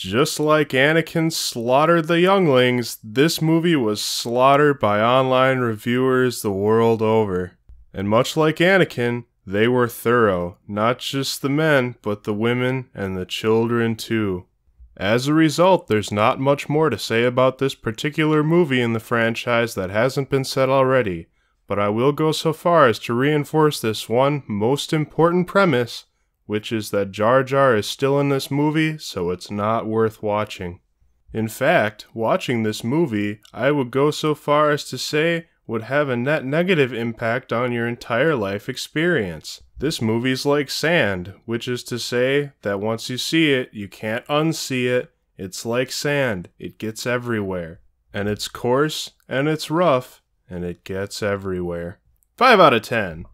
Just like Anakin slaughtered the younglings, this movie was slaughtered by online reviewers the world over. And much like Anakin, they were thorough, not just the men, but the women and the children too. As a result, there's not much more to say about this particular movie in the franchise that hasn't been said already, but I will go so far as to reinforce this one most important premise which is that Jar Jar is still in this movie, so it's not worth watching. In fact, watching this movie, I would go so far as to say would have a net negative impact on your entire life experience. This movie's like sand, which is to say that once you see it, you can't unsee it. It's like sand, it gets everywhere. And it's coarse, and it's rough, and it gets everywhere. 5 out of 10.